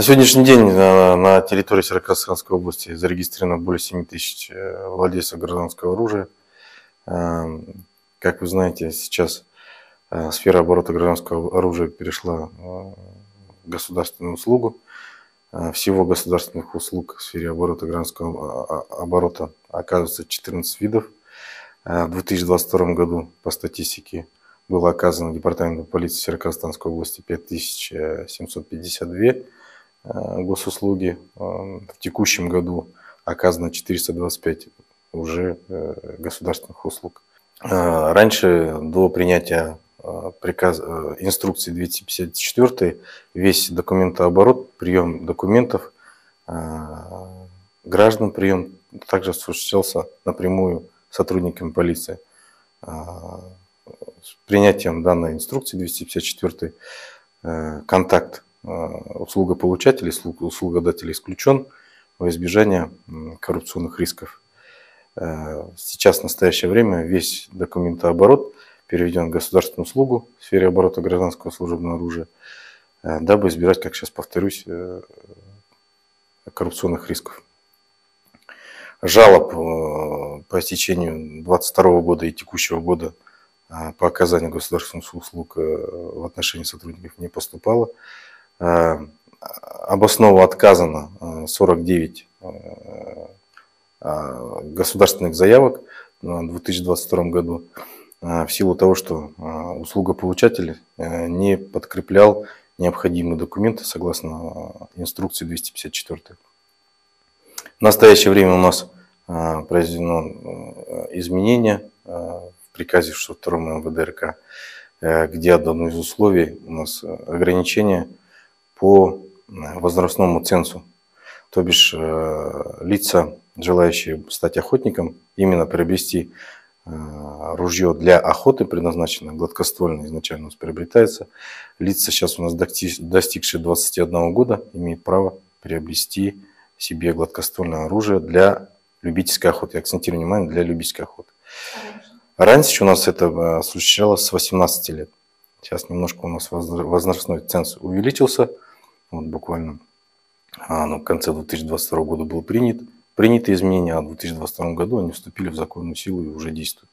На сегодняшний день на, на территории Северокавказской области зарегистрировано более 7 тысяч э, владельцев гражданского оружия. Эм, как вы знаете, сейчас э, сфера оборота гражданского оружия перешла в государственную услугу. Всего государственных услуг в сфере оборота гражданского оборота оказывается 14 видов. В 2022 году по статистике было оказано Департаментом полиции Северокавказской области 5752 Э, госуслуги. Э, в текущем году оказано 425 уже э, государственных услуг. Раньше, до принятия приказ, инструкции 254, весь документооборот, прием документов, граждан прием также осуществлялся напрямую сотрудниками полиции. С принятием данной инструкции 254 контакт Э, услуга получателя, услугодателя исключен во избежание коррупционных рисков. Э, сейчас, в настоящее время, весь документооборот переведен в государственную услугу в сфере оборота гражданского служебного оружия, э, дабы избежать, как сейчас повторюсь, коррупционных рисков. Жалоб по истечению 2022 года и текущего года по оказанию государственных услуг в отношении сотрудников не поступало. Э, обоснованно отказано 49 э, э, государственных заявок в 2022 году в силу того, что услугополучатель не подкреплял необходимые документы согласно инструкции 254. В настоящее время у нас произведено изменение в приказе 62 МВД РК, где одно из условий у нас ограничение по возрастному цензу. То бишь э, лица, желающие стать охотником, именно приобрести э, ружье для охоты предназначенное, гладкоствольное изначально у нас приобретается. Лица сейчас у нас достигшие 21 года имеют право приобрести себе гладкоствольное оружие для любительской охоты. Я акцентирую внимание, для любительской охоты. Раньше у нас это э, осуществлялось с 18 лет. Сейчас немножко у нас возрастной ценз увеличился – вот буквально а, ну, в конце 2022 года был принят, приняты изменения, а в 2022 году они вступили в законную силу и уже действуют.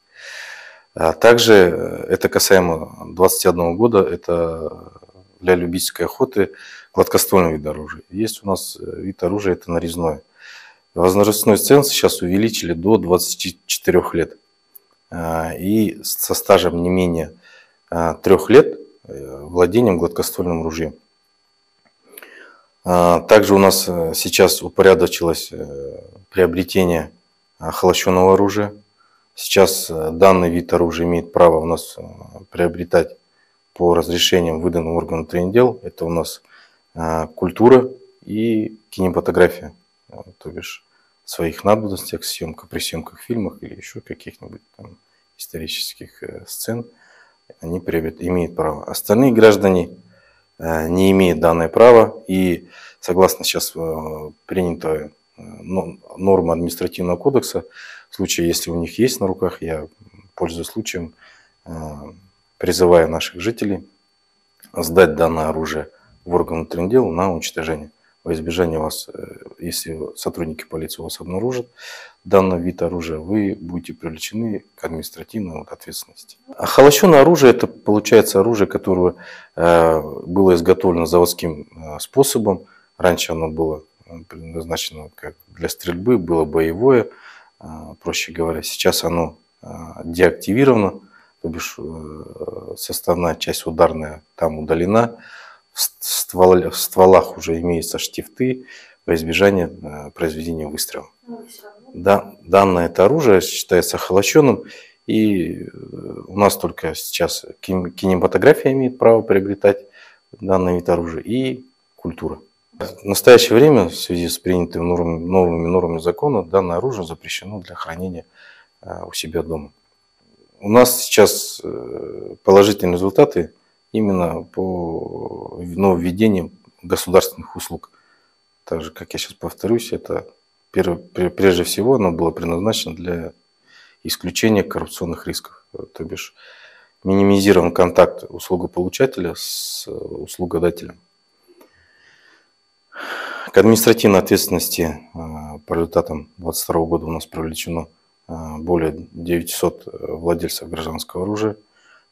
А также э, это касаемо 2021 года, это для любительской охоты гладкоствольный вид оружия. Есть у нас э, вид оружия, это нарезное. Возрастной ценз сейчас увеличили до 24 лет. А, и со стажем не менее трех лет э, владением гладкоствольным ружьем. А, также у нас э, сейчас упорядочилось э, приобретение холощенного оружия. Сейчас э, данный вид оружия имеет право у нас приобретать по разрешениям, выданным органам тренидел. Это у нас культура и кинематография, то бишь своих надобностях, съемка при съемках фильмах или еще каких-нибудь там исторических сцен, они имеют право. Остальные граждане Э, не имеет данное право и согласно сейчас э, принятой э, нормы административного кодекса, в случае, если у них есть на руках, я пользуясь случаем, призываю наших жителей сдать данное оружие в орган внутренних дел на уничтожение во избежание вас, э, если сотрудники полиции вас обнаружат данный вид оружия, вы будете привлечены к административной ответственности. А оружие – это получается оружие, которое э, было изготовлено заводским э, способом. Раньше оно было предназначено как для стрельбы, было боевое, проще говоря. Сейчас оно деактивировано, то бишь составная часть ударная там удалена, в стволах уже имеются штифты во избежание э, произведения выстрела. Ну, да, данное это оружие считается холощенным, и э, у нас только сейчас кинематография имеет право приобретать данный вид оружия и культура. В настоящее время в связи с принятыми новыми нормами закона данное оружие запрещено для хранения э, у себя дома. У нас сейчас положительные результаты именно по ну, введению государственных услуг. Так же, как я сейчас повторюсь, это прежде всего оно было предназначено для исключения коррупционных рисков. То бишь минимизирован контакт услугополучателя с услугодателем. К административной ответственности по результатам 2022 года у нас привлечено более 900 владельцев гражданского оружия.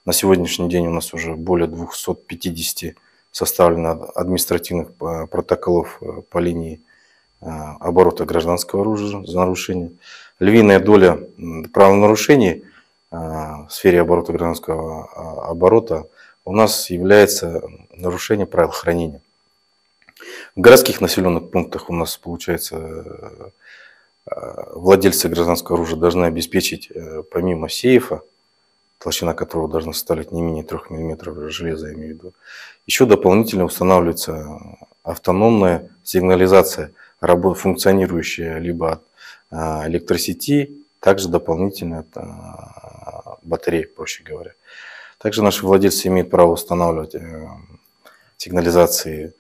На сегодняшний день у нас уже более 250 составлено административных протоколов по линии оборота гражданского оружия за нарушение. Львиная доля правонарушений в сфере оборота гражданского оборота у нас является нарушение правил хранения. В городских населенных пунктах у нас, получается, владельцы гражданского оружия должны обеспечить помимо сейфа, толщина которого должна составлять не менее 3 мм железа, я имею в виду, еще дополнительно устанавливается автономная сигнализация, функционирующая либо от электросети, также дополнительно от батареи, проще говоря. Также наши владельцы имеют право устанавливать э, сигнализации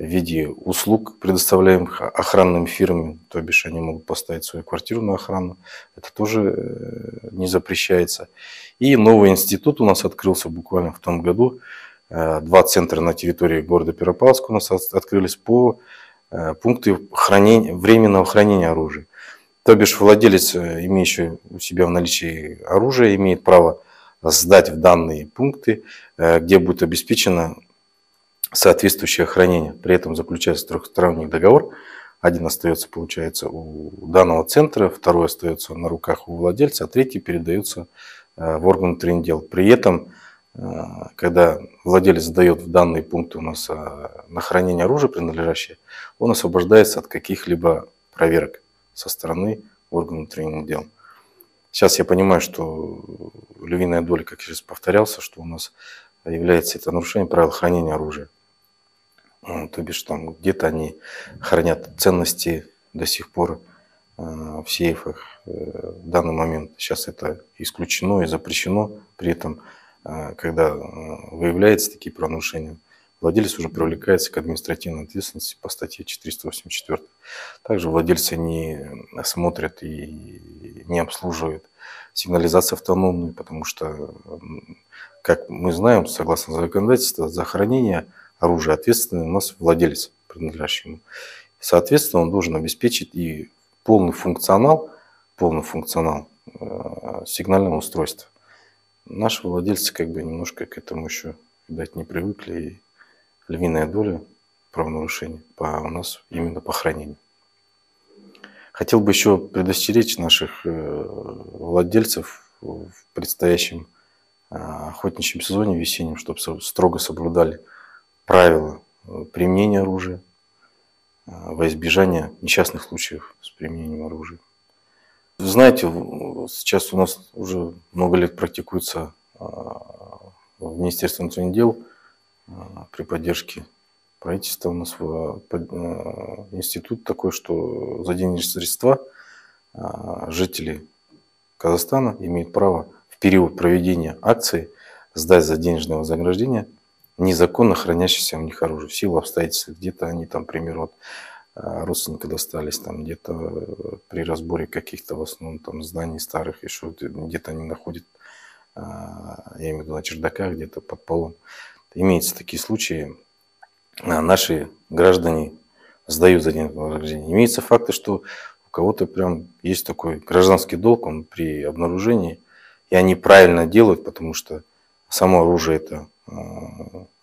в виде услуг, предоставляемых охранными фирмами, то бишь они могут поставить свою квартиру на охрану, это тоже э, не запрещается. И новый институт у нас открылся буквально в том году, э, два центра на территории города Петропавловска у нас открылись по пункту хранения, временного хранения оружия. То бишь владелец, имеющий у себя в наличии оружие, имеет право сдать в данные пункты, э, где будет обеспечено соответствующее хранение. При этом заключается трехсторонний договор. Один остается, получается, у данного центра, второй остается на руках у владельца, а третий передается э, в орган внутренних дел. При этом, э, когда владелец сдает в данные пункты у нас на хранение оружия принадлежащее, он освобождается от каких-либо проверок со стороны органа внутренних дел. Сейчас я понимаю, что львиная доля, как я сейчас повторялся, что у нас является это нарушение правил хранения оружия. То бишь там где-то они хранят ценности до сих пор э, в сейфах. Э, в данный момент сейчас это исключено и запрещено. При этом, э, когда выявляются такие правонарушения, владелец уже привлекается к административной ответственности по статье 484. Также владельцы не смотрят и не обслуживают сигнализацию автономную, потому что, как мы знаем, согласно законодательству, за хранение оружия ответственный у нас владелец, принадлежащий ему. Соответственно, он должен обеспечить и полный функционал, полный функционал э, сигнального устройства. Наши владельцы как бы немножко к этому еще, видать, не привыкли, и львиная доля правонарушений по, у нас именно по хранению. Хотел бы еще предостеречь наших э, владельцев в предстоящем э, охотничьем сезоне весеннем, чтобы строго соблюдали правила э, применения оружия во избежание несчастных случаев с применением оружия. знаете, сейчас у нас уже много лет практикуется в Министерстве внутренних дел при поддержке правительства у нас институт такой, что за денежные средства жители Казахстана имеют право в период проведения акции сдать за денежное вознаграждение незаконно хранящееся у них оружие. В силу обстоятельств где-то они там, например, вот а, родственника достались, там где-то э, при разборе каких-то в основном там зданий старых, еще где-то они находят, я имею в виду на чердаках, где-то под полом. Имеются такие случаи, наши граждане сдают за денежное вознаграждение. Имеются факты, что у кого-то прям есть такой гражданский долг, он при обнаружении, и они правильно делают, потому что само оружие это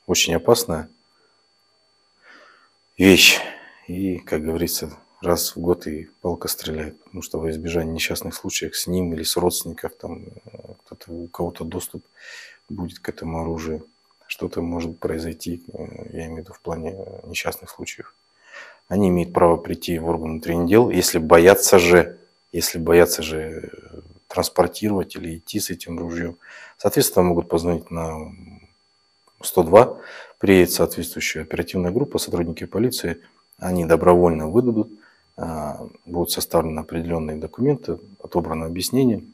очень опасная вещь. И, как говорится, раз в год и палка стреляет, потому что во избежание несчастных случаев с ним или с родственников, там кто-то, у кого-то доступ будет к этому оружию что-то может произойти, э, я имею в виду в плане э, несчастных случаев. Они имеют право прийти в орган внутренних дел, если боятся же, если боятся же э, транспортировать или идти с этим ружьем. Соответственно, могут позвонить на 102, приедет соответствующая оперативная группа, сотрудники полиции, они добровольно выдадут, будут составлены определенные документы, отобрано объяснение –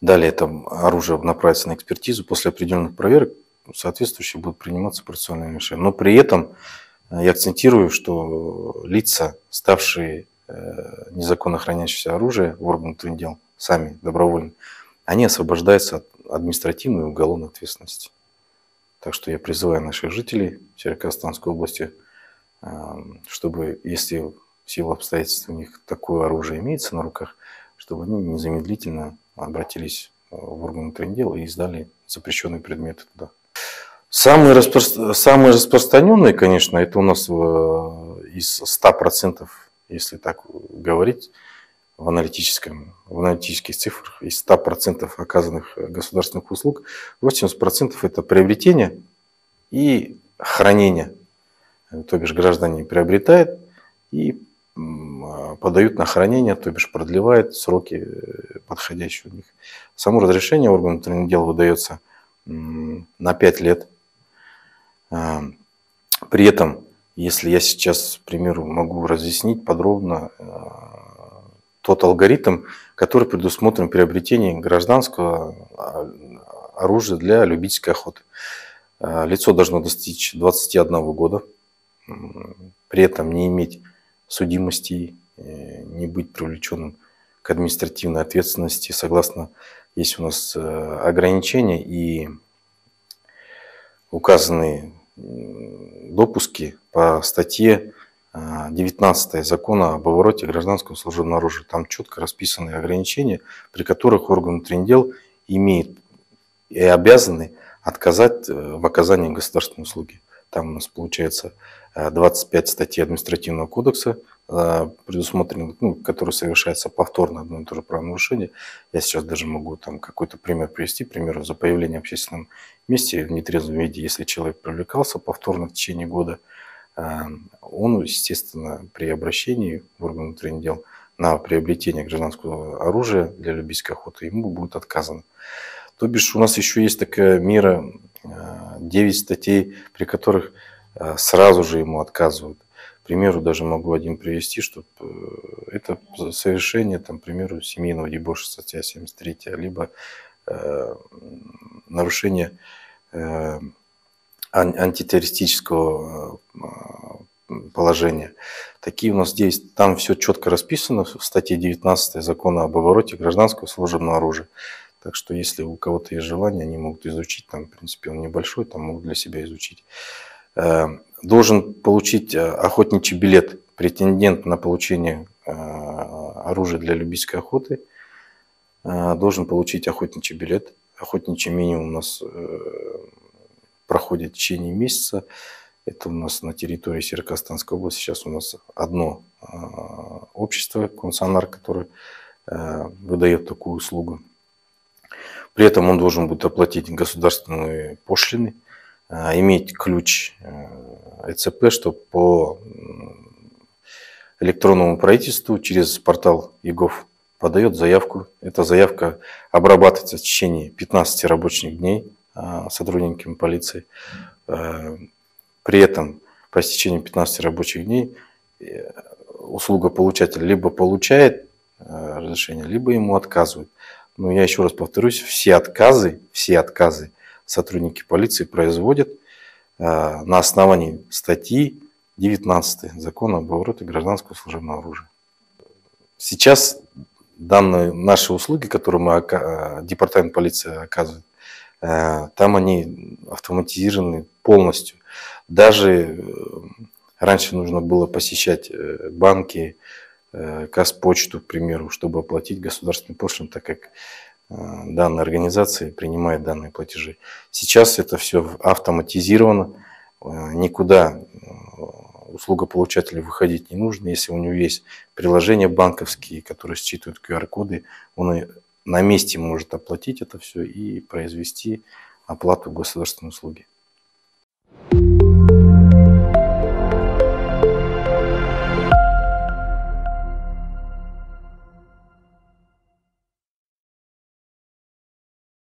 Далее это оружие направится на экспертизу. После определенных проверок соответствующие будут приниматься процессуальные решения. Но при этом я акцентирую, что лица, ставшие незаконно хранящиеся оружие в органах внутренних дел, сами добровольно, они освобождаются от административной и уголовной ответственности. Так что я призываю наших жителей Северо-Казахстанской области чтобы, если в силу обстоятельств у них такое оружие имеется на руках, чтобы они незамедлительно обратились в органы трендел и издали запрещенные предметы туда. Самые, распро... самые распространенные, конечно, это у нас из 100%, если так говорить, в, аналитическом, в аналитических цифрах, из 100% оказанных государственных услуг, 80% это приобретение и хранение. То бишь граждане приобретают и подают на хранение, то бишь продлевают сроки э, подходящие у них. Само разрешение органу внутренних дел выдается на 5 лет. А, при этом, если я сейчас, к примеру, могу разъяснить подробно а, тот алгоритм, который предусмотрен приобретением гражданского а, оружия для любительской охоты. Лицо должно достичь 21 года, при этом не иметь судимости, э, не быть привлеченным к административной ответственности. Согласно, есть у нас э, ограничения и указанные допуски по статье 19 э, закона об обороте гражданского служебного оружия. Там четко расписаны ограничения, при которых орган внутренних дел имеет и обязаны отказать в оказании государственной услуги. Там у нас получается 25 статей административного кодекса, э, предусмотрено, ну, которые совершается повторно одно и то же правонарушение. Я сейчас даже могу там какой-то пример привести. К примеру, за появление в общественном месте в нетрезвом виде, если человек привлекался повторно в течение года, э, он, естественно, при обращении в орган внутренних дел на приобретение гражданского оружия для любительской охоты ему будет отказано. То бишь у нас еще есть такая мера, 9 э, статей, при которых Э, сразу же ему отказывают. К примеру, даже могу один привести, что э, это совершение, там, к примеру, семейного дебоша, статья 73, либо э, нарушение э, антитеррористического э, положения. Такие у нас есть, там все четко расписано в статье 19 закона об обороте гражданского служебного оружия. Так что если у кого-то есть желание, они могут изучить, там, в принципе, он небольшой, там могут для себя изучить. Э, должен получить э, охотничий билет претендент на получение оружия для любительской охоты, должен получить охотничий билет. Охотничий минимум у нас проходит в течение месяца. Это у нас на территории Северокастанской области. Сейчас у нас одно общество, Консонар, которое выдает такую услугу. При этом он должен будет оплатить государственные пошлины – а, иметь ключ ЭЦП, чтобы по электронному правительству через портал ЕГОВ подает заявку. Эта заявка обрабатывается в течение 15 рабочих дней а, сотрудниками полиции. Э, при этом по истечении 15 рабочих дней э, услуга получателя либо получает разрешение, либо ему отказывают. Но я еще раз повторюсь, все отказы, все отказы сотрудники полиции производят э, на основании статьи 19 закона об обороте гражданского служебного оружия. Сейчас данные наши услуги, которые мы, э, департамент полиции оказывает, э, там они автоматизированы полностью. Даже раньше нужно было посещать банки, Казпочту, к примеру, чтобы оплатить государственный пошлину, так как Э, данной организации принимает данные платежи. Сейчас это все автоматизировано, э, никуда э, услуга получателя выходить не нужно. Если у него есть приложения банковские, которые считывают QR-коды, он на месте может оплатить это все и произвести оплату государственной услуги.